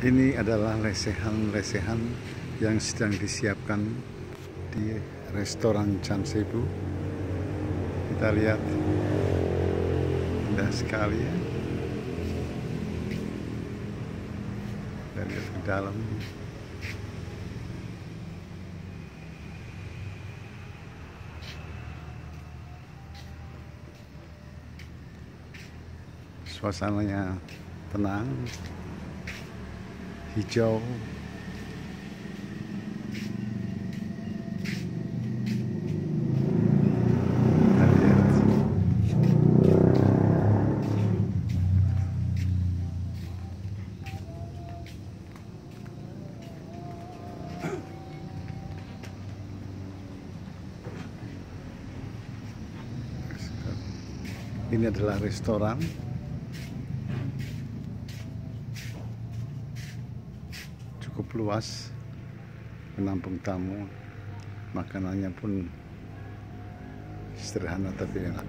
ini adalah lesehan-lesehan yang sedang disiapkan di restoran Chansebu kita lihat. Indah sekali ya. Kita lihat ke dalam. Suasananya tenang hijau. Ini adalah restoran cukup luas menampung tamu. Makanannya pun sederhana tapi enak